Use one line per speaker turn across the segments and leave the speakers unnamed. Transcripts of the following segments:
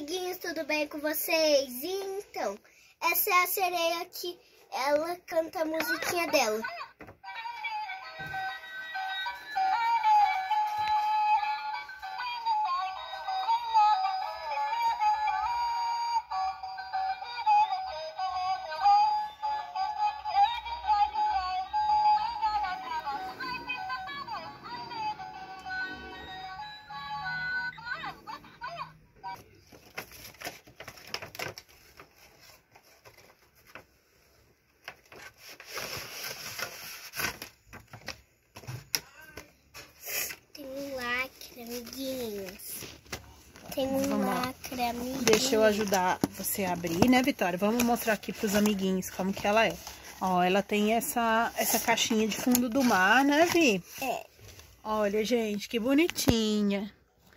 Amiguinhos, tudo bem com vocês? Então, essa é a sereia que ela canta a musiquinha dela. Tem um
Vamos
lacre, amiguinhos.
Deixa eu ajudar você a abrir, né, Vitória? Vamos mostrar aqui pros amiguinhos como que ela é. Ó, ela tem essa, essa caixinha de fundo do mar, né, Vi?
É,
Olha, gente, que bonitinha.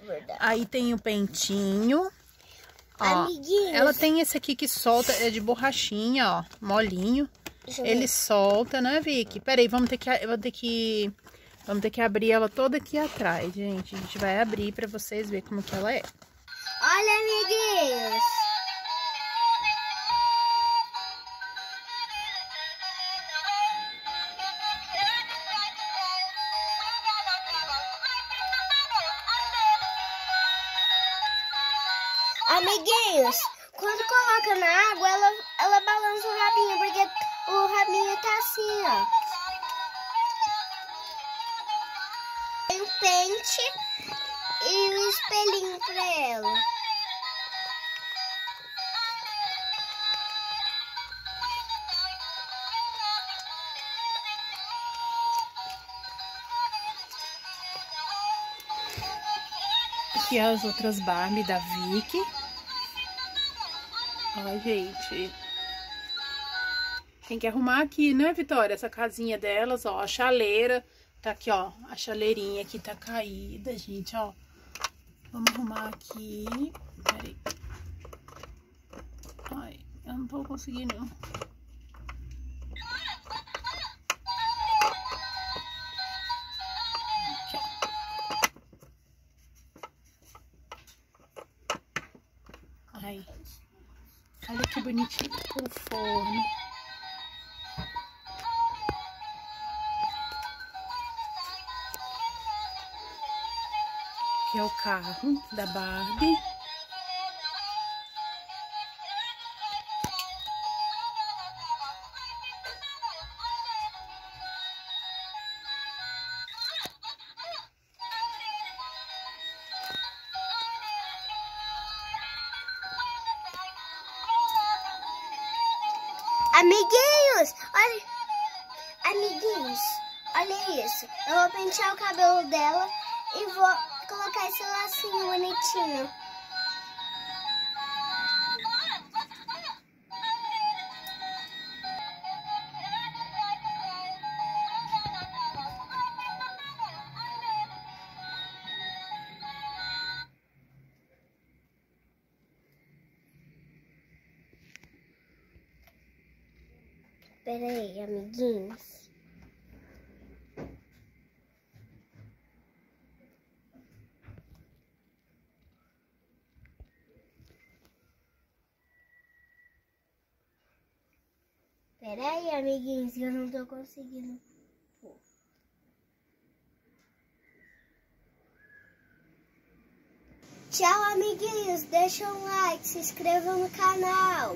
verdade.
Aí tem o pentinho. Ó,
Amiguinhos.
ela tem esse aqui que solta, é de borrachinha, ó, molinho.
Ver.
Ele solta, né, Vicky? Peraí, vamos ter que, vou ter que, vamos ter que abrir ela toda aqui atrás, gente. A gente vai abrir pra vocês verem como que ela é.
Olha, amiguinhos. Amiguinhos, quando coloca na água, ela, ela balança o rabinho, porque o rabinho tá assim, ó. Um pente e um espelhinho pra ela.
Aqui as outras Barbie da Vicky. Ó, gente. Tem que arrumar aqui, né, Vitória? Essa casinha delas, ó. A chaleira. Tá aqui, ó. A chaleirinha aqui tá caída, gente, ó. Vamos arrumar aqui. Peraí. Ai, eu não tô conseguindo. Ai. Olha que bonitinho o forno. Aqui é o carro da Barbie.
Amiguinhos, olha. Amiguinhos, olha isso. Eu vou pentear o cabelo dela e vou colocar esse lacinho bonitinho. Pera aí, amiguinhos. Pera aí, amiguinhos, eu não tô conseguindo. Tchau, amiguinhos. Deixa um like, se inscreva no canal.